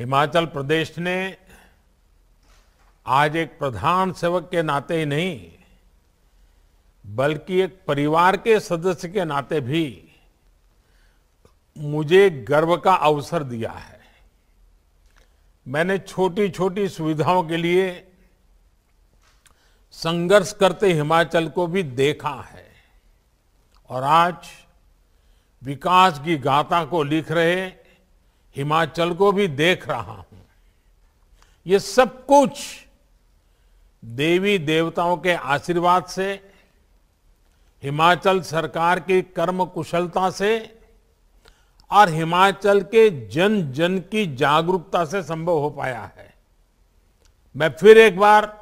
हिमाचल प्रदेश ने आज एक प्रधान सेवक के नाते ही नहीं, बल्कि एक परिवार के सदस्य के नाते भी मुझे गर्व का अवसर दिया है। मैंने छोटी छोटी सुविधाओं के लिए संघर्ष करते हिमाचल को भी देखा है और आज विकास की गाथा को लिख रहे हिमाचल को भी देख रहा हूँ। ये सब कुछ देवी देवताओं के आशीर्वाद से, हिमाचल सरकार की कर्म कुशलता से और हिमाचल के जन जन की जागरूकता से संभव हो पाया है। मैं फिर एक बार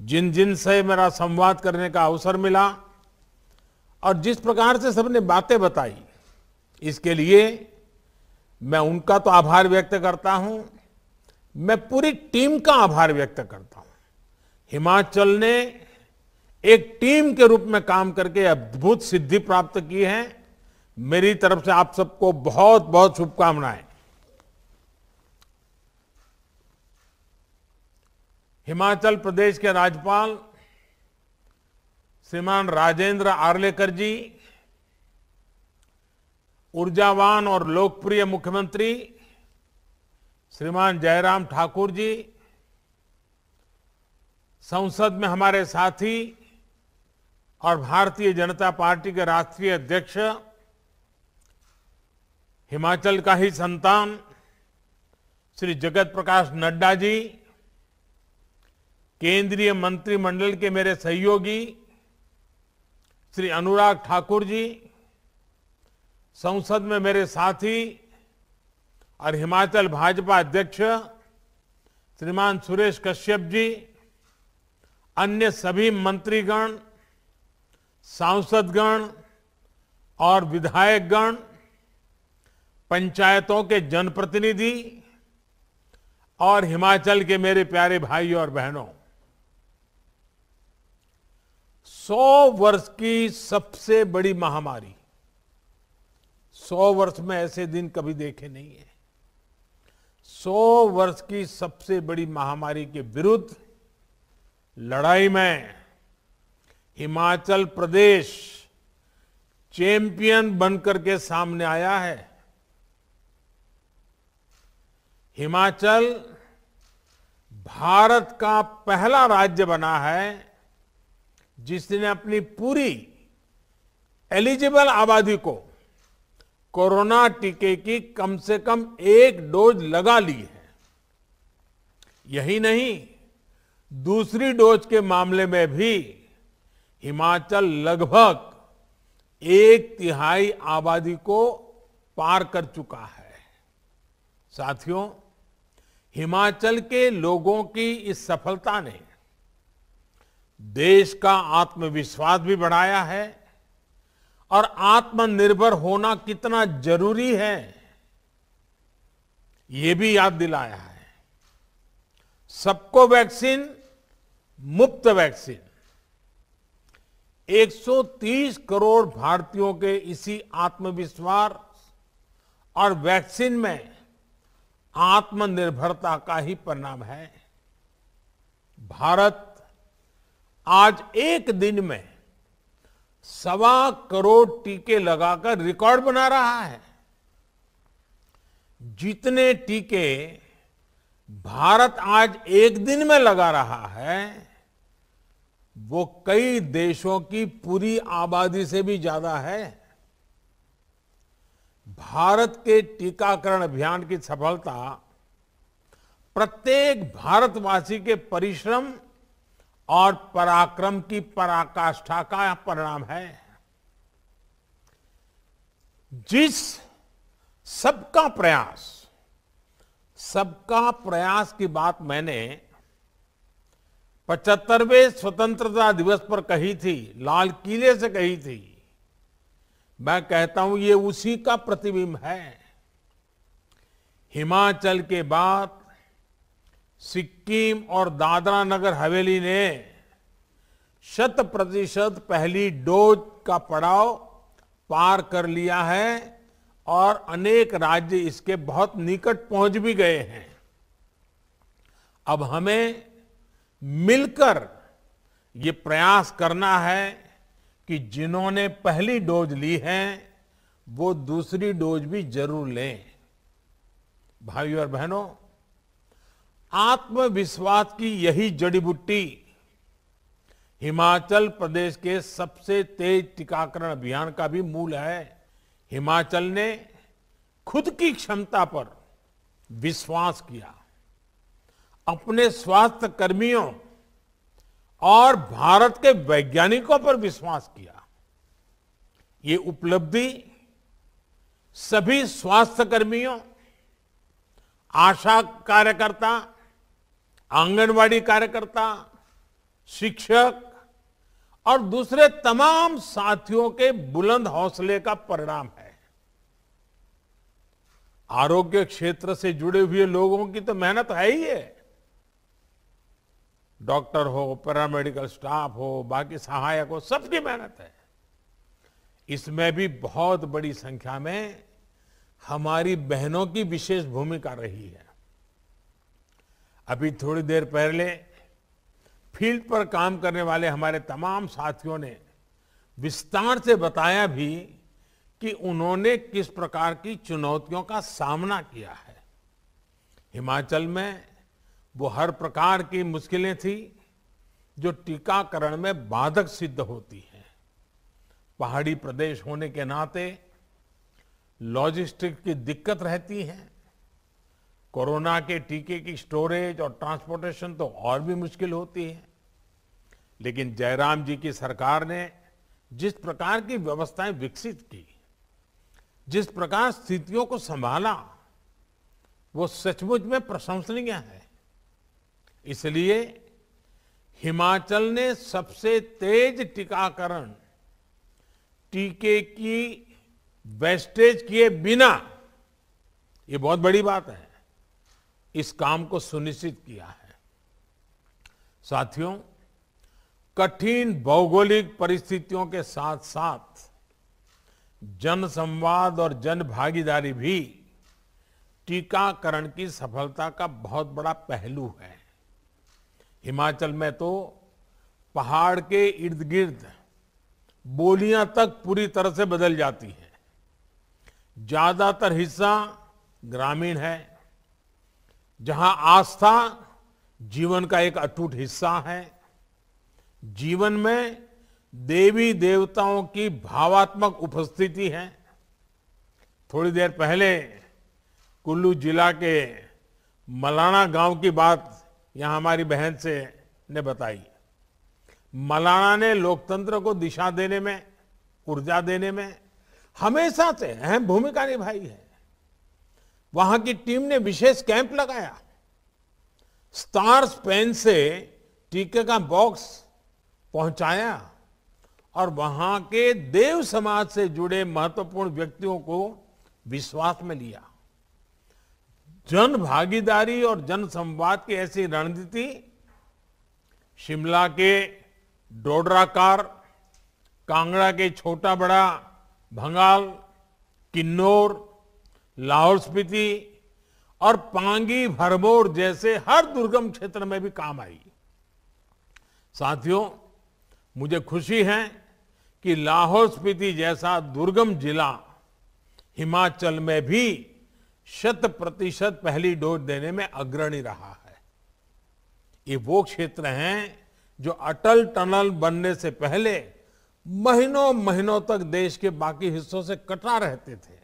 जिन जिन से मेरा संवाद करने का अवसर मिला और जिस प्रकार से सबने बातें बताई, इसके लिए मैं उनका तो आभार व्यक्त करता हूँ। मैं पूरी टीम का आभार व्यक्त करता हूँ। हिमाचल ने एक टीम के रूप में काम करके अद्भुत सिद्धि प्राप्त की है। मेरी तरफ़ से आप सबको बहुत बहुत शुभकामनाएँ। हिमाचल प्रदेश के राज्यपाल श्रीमान राजेंद्र आर्लेकर जी ऊर्जावान और लोकप्रिय मुख्यमंत्री श्रीमान जयराम ठाकुर जी, संसद में हमारे साथी और भारतीय जनता पार्टी के राष्ट्रीय अध्यक्ष, हिमाचल का ही संतान, श्री जगत प्रकाश नड्डा जी, केंद्रीय मंत्रिमंडल के मेरे सहयोगी, श्री अनुराग ठाकुर जी संसद में मेरे साथी और हिमाचल भाजपा अध्यक्ष श्रीमान सुरेश कश्यप जी, अन्य सभी मंत्रीगण, सांसदगण और विधायकगण, पंचायतों के जनप्रतिनिधि और हिमाचल के मेरे प्यारे भाई और बहनों, सौ वर्ष की सबसे बड़ी महामारी सौ वर्ष में ऐसे दिन कभी देखे नहीं है। सौ वर्ष की सबसे बड़ी महामारी के विरुद्ध लड़ाई में हिमाचल प्रदेश चैंपियन बनकर के सामने आया है। हिमाचल भारत का पहला राज्य बना है जिसने अपनी पूरी एलिजिबल आबादी को कोरोना टीके की कम से कम एक डोज लगा ली है। यही नहीं, दूसरी डोज के मामले में भी हिमाचल लगभग एक तिहाई आबादी को पार कर चुका है। साथियों, हिमाचल के लोगों की इस सफलता ने देश का आत्मविश्वास भी बढ़ाया है। और आत्मनिर्भर होना कितना ज़रूरी है, ये भी याद दिलाया है। सबको वैक्सीन, मुफ़्त वैक्सीन। 130 करोड़ भारतीयों के इसी आत्मविश्वास और वैक्सीन में आत्मनिर्भरता का ही परिणाम है। भारत आज एक दिन में सवा करोड़ टीके लगाकर रिकॉर्ड बना रहा है। जितने टीके भारत आज एक दिन में लगा रहा है, वो कई देशों की पूरी आबादी से भी ज़्यादा है। भारत के टीकाकरण अभियान की सफलता प्रत्येक भारतवासी के परिश्रम और पराक्रम की पराकाष्ठा का परिणाम है। जिस सबका प्रयास सबका प्रयास की बात मैंने पचहत्तरवें स्वतंत्रता दिवस पर कही थी, लाल किले से कही थी, मैं कहता हूँ ये उसी का प्रतिबिंब है। हिमाचल के बाद सिक्किम और दादरा नगर हवेली ने शत प्रतिशत पहली डोज का पड़ाव पार कर लिया है और अनेक राज्य इसके बहुत निकट पहुँच भी गए हैं। अब हमें मिलकर ये प्रयास करना है कि जिन्होंने पहली डोज ली है, वो दूसरी डोज भी ज़रूर लें। भाइयों और बहनों आत्मविश्वास की यही जड़ी बूटी। हिमाचल प्रदेश के सबसे तेज टीकाकरण अभियान का भी मूल है। हिमाचल ने खुद की क्षमता पर विश्वास किया। अपने स्वास्थ्य कर्मियों और भारत के वैज्ञानिकों पर विश्वास किया। ये उपलब्धि सभी स्वास्थ्य कर्मियों आशा कार्यकर्ता आंगनवाड़ी कार्यकर्ता, शिक्षक और दूसरे तमाम साथियों के बुलंद हौसले का परिणाम है। आरोग्य क्षेत्र से जुड़े हुए लोगों की तो मेहनत है ही है। डॉक्टर हो, पैरामेडिकल स्टाफ हो, बाकी सहायक हो, सबकी मेहनत है। इसमें भी बहुत बड़ी संख्या में हमारी बहनों की विशेष भूमिका रही है। अभी थोड़ी देर पहले फ़ील्ड पर काम करने वाले हमारे तमाम साथियों ने विस्तार से बताया भी कि उन्होंने किस प्रकार की चुनौतियों का सामना किया है। हिमाचल में वो हर प्रकार की मुश्किलें थी जो टीकाकरण में बाधक सिद्ध होती हैं। पहाड़ी प्रदेश होने के नाते लॉजिस्टिक की दिक्कत रहती है कोरोना के टीके की स्टोरेज और ट्रांसपोर्टेशन तो और भी मुश्किल होती है। लेकिन जयराम जी की सरकार ने जिस प्रकार की व्यवस्थाएँ विकसित की, जिस प्रकार स्थितियों को संभाला, वो सचमुच में प्रशंसनीय है। इसलिए हिमाचल ने सबसे तेज टीकाकरण टीके की वेस्टेज किए बिना, ये बहुत बड़ी बात है। इस काम को सुनिश्चित किया है। साथियों, कठिन भौगोलिक परिस्थितियों के साथ साथ जन संवाद और जन भागीदारी भी टीकाकरण की सफलता का बहुत बड़ा पहलू है। हिमाचल में तो पहाड़ के इर्द गिर्द बोलियाँ तक पूरी तरह से बदल जाती हैं। ज़्यादातर हिस्सा ग्रामीण है जहाँ आस्था जीवन का एक अटूट हिस्सा है। जीवन में देवी देवताओं की भावात्मक उपस्थिति है। थोड़ी देर पहले कुल्लू जिला के मलाना गाँव की बात यहाँ हमारी बहन से ने बताई। मलाना ने लोकतंत्र को दिशा देने में, ऊर्जा देने में हमेशा से अहम भूमिका निभाई है। वहाँ की टीम ने विशेष कैंप लगाया। स्टार्स पेन से टीके का बॉक्स पहुँचाया और वहाँ के देव समाज से जुड़े महत्वपूर्ण व्यक्तियों को विश्वास में लिया। जन भागीदारी और जन संवाद की ऐसी रणनीति, शिमला के डोडराकार, कांगड़ा के छोटा बड़ा, भंगाल, किन्नौर लाहौल स्पीति और पांगी भरमौर जैसे हर दुर्गम क्षेत्र में भी काम आई। साथियों, मुझे खुशी है कि लाहौल स्पीति जैसा दुर्गम जिला हिमाचल में भी शत प्रतिशत पहली डोज देने में अग्रणी रहा है। ये वो क्षेत्र हैं जो अटल टनल बनने से पहले महीनों महीनों तक देश के बाकी हिस्सों से कटा रहते थे।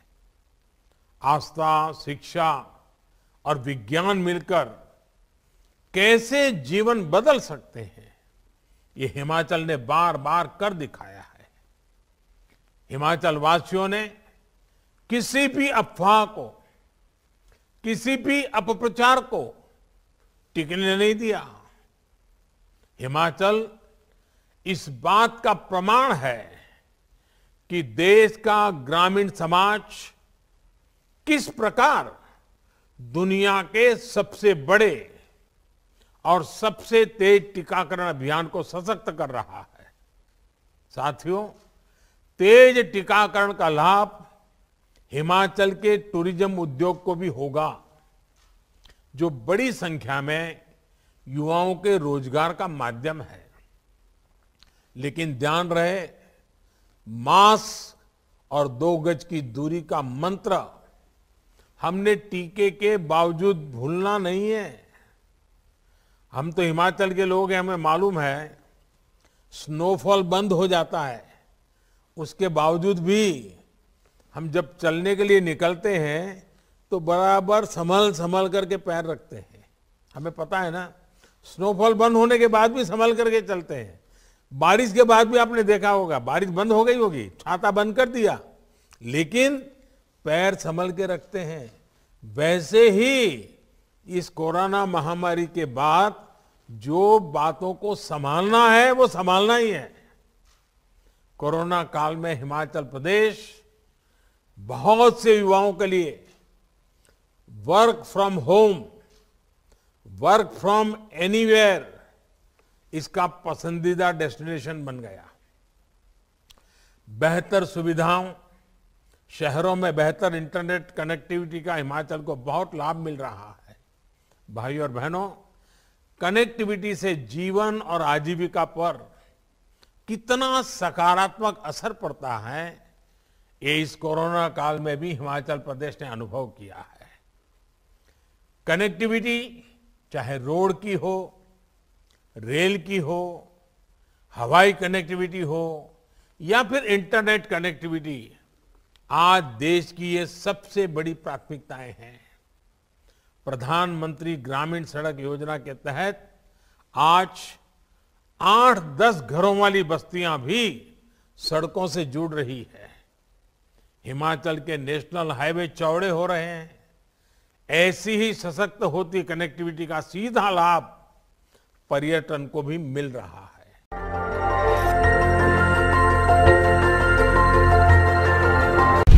आस्था, शिक्षा और विज्ञान मिलकर कैसे जीवन बदल सकते हैं? ये हिमाचल ने बार बार कर दिखाया है। हिमाचल वासियों ने किसी भी अफवाह को, किसी भी अपप्रचार को टिकने नहीं दिया। हिमाचल इस बात का प्रमाण है कि देश का ग्रामीण समाज किस प्रकार दुनिया के सबसे बड़े और सबसे तेज टीकाकरण अभियान को सशक्त कर रहा है? साथियों, तेज टीकाकरण का लाभ हिमाचल के टूरिज़्म उद्योग को भी होगा, जो बड़ी संख्या में युवाओं के रोज़गार का माध्यम है। लेकिन ध्यान रहे मास्क और दो गज की दूरी का मंत्र हमने टीके के बावजूद भूलना नहीं है। हम तो हिमाचल के लोग हैं, हमें मालूम है स्नोफॉल बंद हो जाता है। उसके बावजूद भी हम जब चलने के लिए निकलते हैं तो बराबर संभल संभल करके पैर रखते हैं। हमें पता है ना स्नोफॉल बंद होने के बाद भी संभल करके चलते हैं। बारिश के बाद भी आपने देखा होगा, बारिश बंद हो गई होगी, छाता बंद कर दिया। लेकिन पैर संभल के रखते हैं। वैसे ही इस कोरोना महामारी के बाद जो बातों को संभालना है, वो संभालना ही है। कोरोना काल में हिमाचल प्रदेश बहुत से युवाओं के लिए work from home work from anywhere इसका पसंदीदा डेस्टिनेशन बन गया। बेहतर सुविधाओं शहरों में बेहतर इंटरनेट कनेक्टिविटी का हिमाचल को बहुत लाभ मिल रहा है। भाई और बहनों, कनेक्टिविटी से जीवन और आजीविका पर कितना सकारात्मक असर पड़ता है, ये इस कोरोना काल में भी हिमाचल प्रदेश ने अनुभव किया है। कनेक्टिविटी, चाहे रोड की हो, रेल की हो, हवाई कनेक्टिविटी हो, या फिर इंटरनेट कनेक्टिविटी आज देश की ये सबसे बड़ी प्राथमिकताएँ हैं। प्रधानमंत्री ग्रामीण सड़क योजना के तहत आज आठ दस घरों वाली बस्तियाँ भी सड़कों से जुड़ रही है। हिमाचल के नेशनल हाईवे चौड़े हो रहे हैं। ऐसी ही सशक्त होती कनेक्टिविटी का सीधा लाभ पर्यटन को भी मिल रहा है।